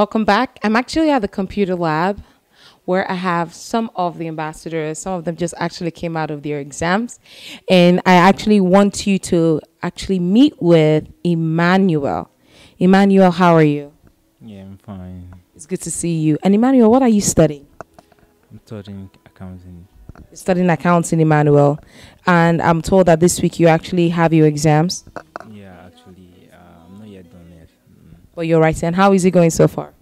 Welcome back. I'm actually at the computer lab where I have some of the ambassadors. Some of them just actually came out of their exams. And I actually want you to actually meet with Emmanuel. Emmanuel, how are you? Yeah, I'm fine. It's good to see you. And Emmanuel, what are you studying? I'm studying accounting. You're studying accounting, Emmanuel. And I'm told that this week you actually have your exams, Yeah, actually, uh, I'm not yet done yet. Mm. But you're right. And How is it going so far?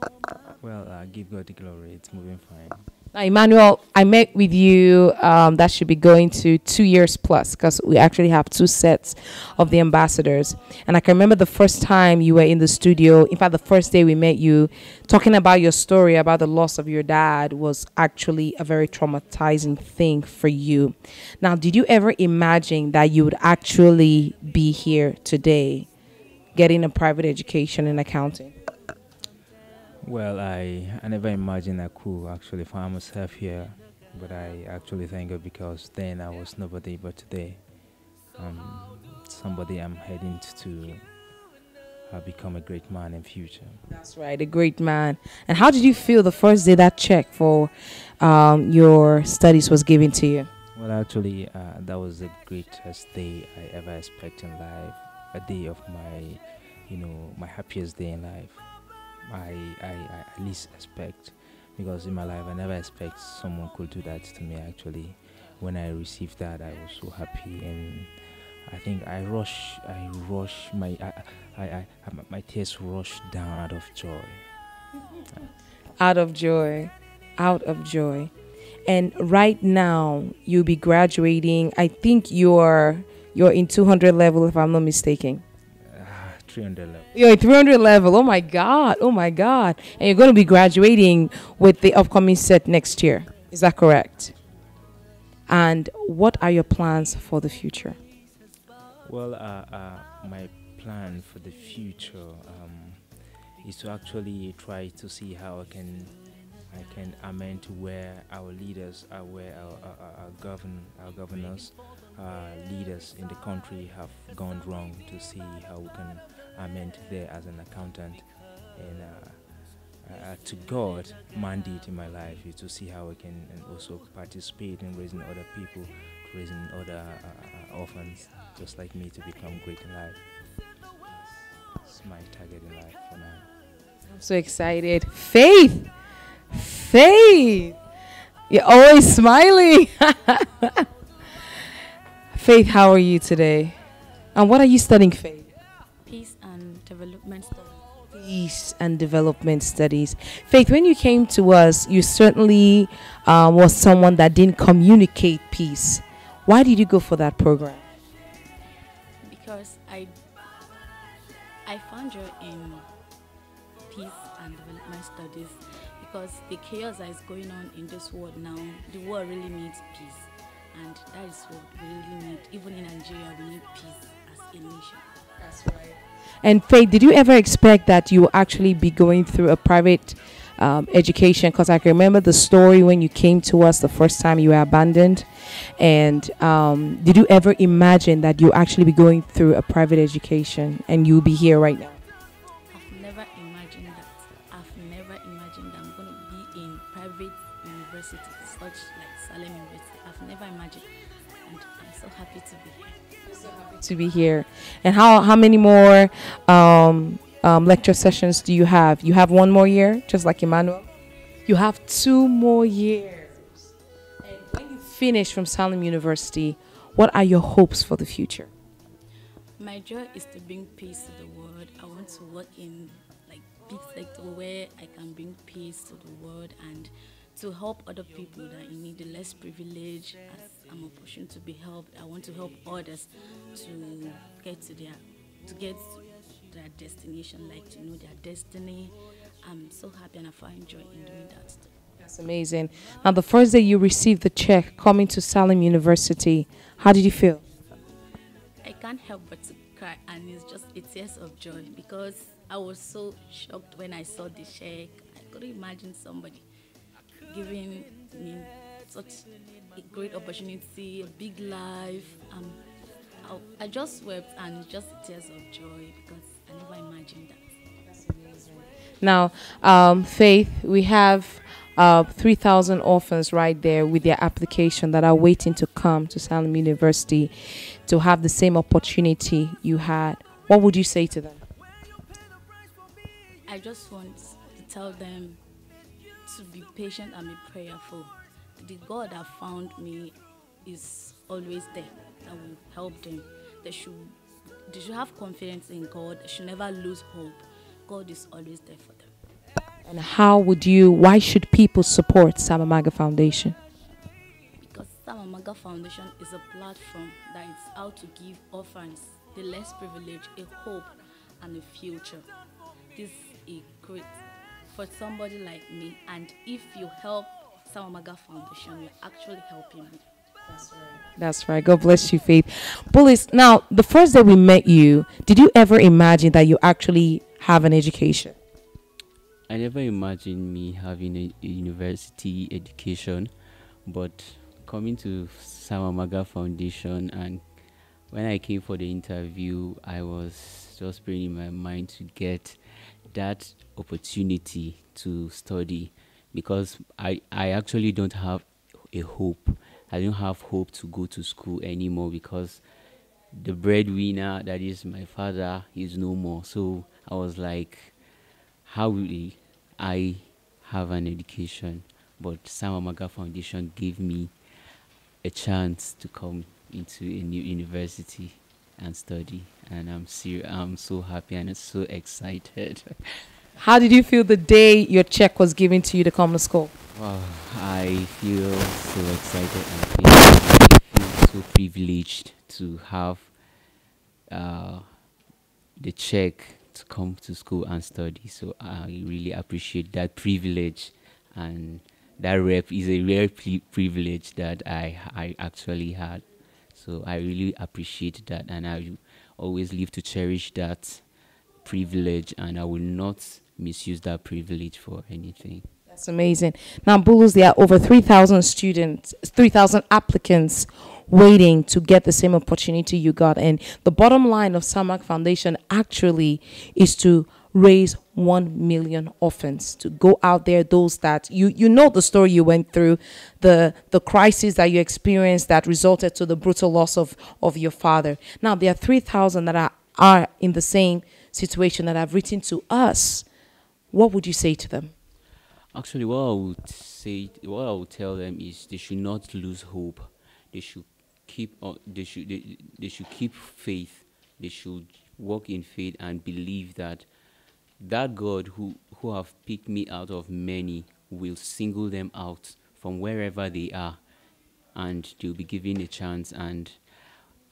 Well, uh, give God the glory. It's moving fine. Now, Emmanuel, I met with you. Um, that should be going to two years plus because we actually have two sets of the ambassadors. And I can remember the first time you were in the studio. In fact, the first day we met you, talking about your story about the loss of your dad was actually a very traumatizing thing for you. Now, did you ever imagine that you would actually be here today, getting a private education in accounting? Well, I, I never imagined I could actually find myself here, but I actually thank God because then I was nobody, but today, um, somebody I'm heading to uh, become a great man in future. That's right, a great man. And how did you feel the first day that check for um, your studies was given to you? Well, actually, uh, that was the greatest day I ever expect in life. A day of my, you know, my happiest day in life. I, I, I at least expect, because in my life I never expect someone could do that to me. Actually, when I received that, I was so happy, and I think I rush, I rush my, I, I, I, my tears rush down out of joy. Out of joy, out of joy. And right now, you'll be graduating. I think you're you're in 200 level, if I'm not mistaken. Ah, 300 level. You're in 300 level. Oh my God. Oh my God. And you're going to be graduating with the upcoming set next year. Is that correct? And what are your plans for the future? Well, uh, uh, my plan for the future um, is to actually try to see how I can I can amend to where our leaders are, where our, our, our govern our governors, uh, leaders in the country have gone wrong. To see how we can amend there as an accountant, and uh, uh, to God mandate in my life is to see how I can also participate in raising other people, raising other uh, uh, orphans just like me to become great in life. It's my target in life for now. I'm so excited. Faith. Faith. You're always smiling. Faith, how are you today? And what are you studying, Faith? Peace and Development Studies. Peace and Development Studies. Faith, when you came to us, you certainly uh, was someone that didn't communicate peace. Why did you go for that program? Because I I found you in peace and development studies because the chaos that is going on in this world now, the world really needs peace. And that is what we really need. Even in Nigeria, we need peace as a nation. That's right. And Faith, did you ever expect that you will actually be going through a private um, education? Because I can remember the story when you came to us the first time you were abandoned. And um, did you ever imagine that you'll actually be going through a private education and you'll be here right now? To be here. And how, how many more um, um, lecture sessions do you have? You have one more year, just like Emmanuel? You have two more years. And when you finish from Salem University, what are your hopes for the future? My joy is to bring peace to the world. I want to work in like big sector where I can bring peace to the world and to help other people that in need, the less privileged. As I'm a portion to be helped, I want to help others to get to their to get to their destination, like to know their destiny. I'm so happy and I find joy in doing that. That's amazing. Now, the first day you received the check coming to Salem University, how did you feel? I can't help but to cry, and it's just a tears of joy because I was so shocked when I saw the check. I couldn't imagine somebody giving me such a great opportunity, a big life. Um, I, I just wept and just tears of joy because I never imagined that. Now, um, Faith, we have uh, 3,000 orphans right there with their application that are waiting to come to Salem University to have the same opportunity you had. What would you say to them? I just want to tell them to be patient and be prayerful. The God that found me is always there that will help them. They should they should have confidence in God. They should never lose hope. God is always there for them. And how would you why should people support Sam Amaga Foundation? Because Sam Amaga Foundation is a platform that is out to give orphans, the less privileged, a hope and a future. This is a great for somebody like me and if you help Sam Amaga Foundation, you're actually helping me. That's right. That's right. God bless you, Faith. Bulus, now, the first day we met you, did you ever imagine that you actually have an education? I never imagined me having a, a university education, but coming to Sam Amaga Foundation and when I came for the interview, I was just praying in my mind to get that opportunity to study because I, I actually don't have a hope I don't have hope to go to school anymore because the breadwinner that is my father is no more. So I was like, how will I have an education? But Sam Amaga Foundation gave me a chance to come into a new university and study and I'm ser- I'm so happy and so excited. How did you feel the day your check was given to you to come to school? Wow, I feel so excited and I feel so privileged to have uh, the check to come to school and study. So I really appreciate that privilege, and that rep is a rare privilege that I I actually had. So I really appreciate that, and I always live to cherish that privilege, and I will not misuse that privilege for anything. That's amazing. Now, Bulus, there are over 3,000 students, 3,000 applicants waiting to get the same opportunity you got. And the bottom line of Samak Foundation actually is to raise 1 million orphans to go out there those that you you know the story you went through the the crisis that you experienced that resulted to the brutal loss of of your father now there are 3000 that are are in the same situation that have written to us what would you say to them? Actually, what I would say, what I would tell them is they should not lose hope. They should keep, uh, they should, they, they should keep faith. They should walk in faith and believe that that God who who have picked me out of many will single them out from wherever they are, and they'll be given a chance and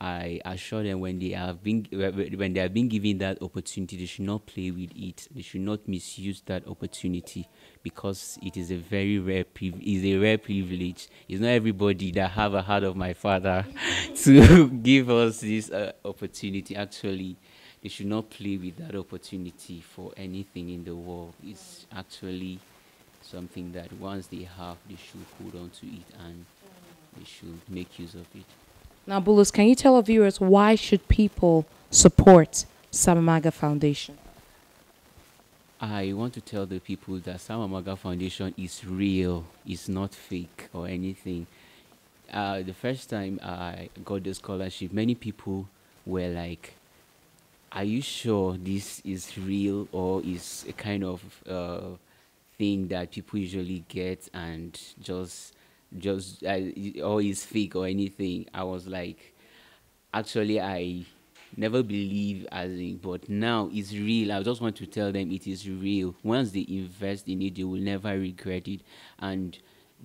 I assure them when they have been when they have been given that opportunity, they should not play with it. They should not misuse that opportunity because it is a very rare is a rare privilege. It's not everybody that have a heart of my father to give us this uh, opportunity. Actually, they should not play with that opportunity for anything in the world. It's actually something that once they have, they should hold on to it and they should make use of it. Now, Bulus, can you tell our viewers why should people support Sam Amaga Foundation? I want to tell the people that Sam Amaga Foundation is real, it's not fake or anything. Uh, the first time I got the scholarship, many people were like, Are you sure this is real or is a kind of uh, thing that people usually get and just just uh, or is fake or anything. I was like, actually, I never believe as in, but now it's real. I just want to tell them it is real. Once they invest in it, they will never regret it. And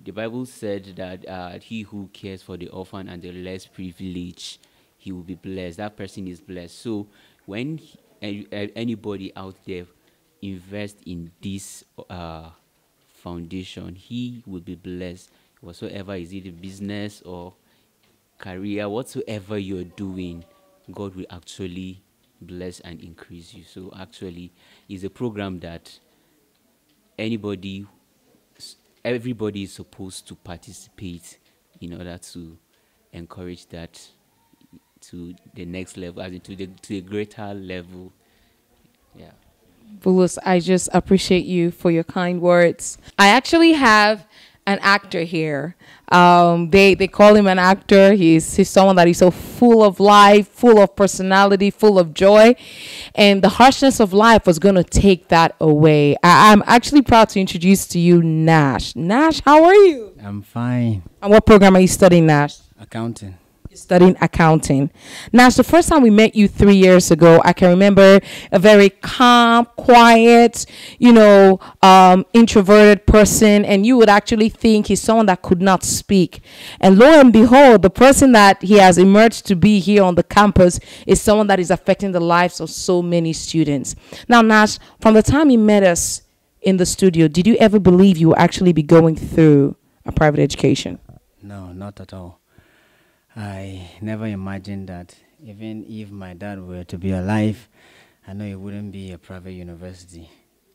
the Bible said that uh, he who cares for the orphan and the less privileged, he will be blessed. That person is blessed. So when he, anybody out there invest in this uh, foundation, he will be blessed whatsoever is it a business or career, whatsoever you're doing, God will actually bless and increase you. So actually, it's a program that anybody, everybody is supposed to participate in order to encourage that to the next level, as in to the to a greater level. Yeah. Bulus, I just appreciate you for your kind words. I actually have an actor here. Um, they they call him an actor. He's he's someone that is so full of life, full of personality, full of joy, and the harshness of life was going to take that away. I, I'm actually proud to introduce to you Nash. Nash, how are you? I'm fine. And what program are you studying, Nash? Accounting. Studying accounting. Now, Nash, the first time we met you three years ago, I can remember a very calm, quiet, you know, um, introverted person, and you would actually think he's someone that could not speak. And lo and behold, the person that he has emerged to be here on the campus is someone that is affecting the lives of so many students. Now, Nash, from the time you met us in the studio, did you ever believe you would actually be going through a private education? No, not at all. I never imagined that even if my dad were to be alive, I know it wouldn't be a private university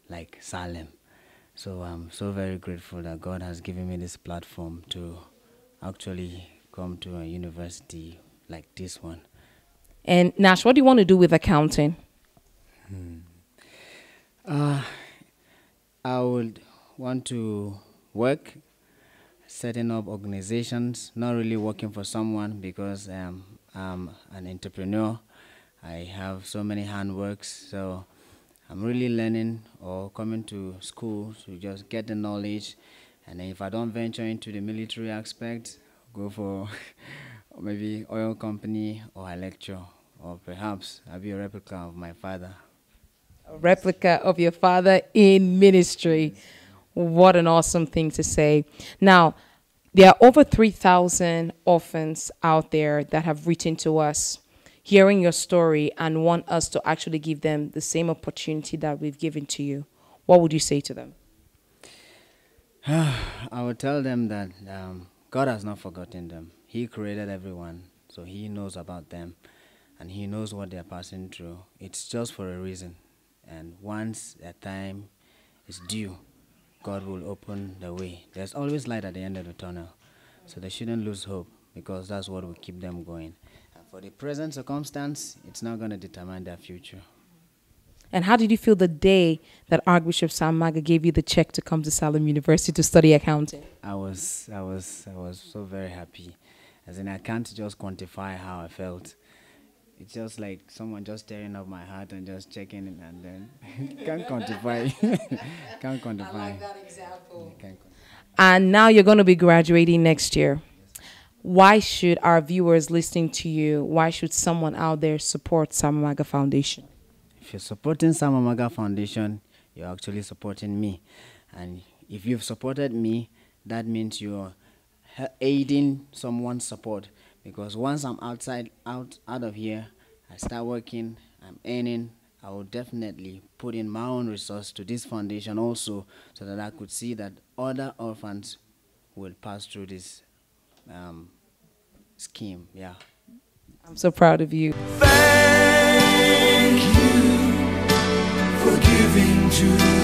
like Salem. So I'm so very grateful that God has given me this platform to actually come to a university like this one. And Nash, what do you want to do with accounting? Uh, I would want to work setting up organizations, not really working for someone because um, I'm an entrepreneur. I have so many handworks, so I'm really learning or coming to school to just get the knowledge. And if I don't venture into the military aspect, go for maybe oil company or a lecture, or perhaps I'll be a replica of my father. A replica of your father in ministry. What an awesome thing to say. Now, there are over 3,000 orphans out there that have written to us, hearing your story, and want us to actually give them the same opportunity that we've given to you. What would you say to them? I would tell them that um, God has not forgotten them. He created everyone, so He knows about them and He knows what they're passing through. It's just for a reason. And once that time is due, God will open the way. There's always light at the end of the tunnel, so they shouldn't lose hope because that's what will keep them going. And for the present circumstance, it's not going to determine their future. And how did you feel the day that Archbishop Sam Amaga gave you the check to come to Salem University to study accounting? I was, I was, I was so very happy. As in, I can't just quantify how I felt. It's just like someone just tearing up my heart and just checking it, and then can't quantify. can't quantify. example. Can't quantify. And now you're going to be graduating next year. Why should our viewers listening to you, why should someone out there support Sam Amaga Foundation? If you're supporting Sam Amaga Foundation, you're actually supporting me. And if you've supported me, that means you're aiding someone's support. Because once I'm outside, out, out of here, I start working, I'm earning, I will definitely put in my own resource to this foundation also, so that I could see that other orphans will pass through this um, scheme. Yeah. I'm so proud of you. Thank you for giving to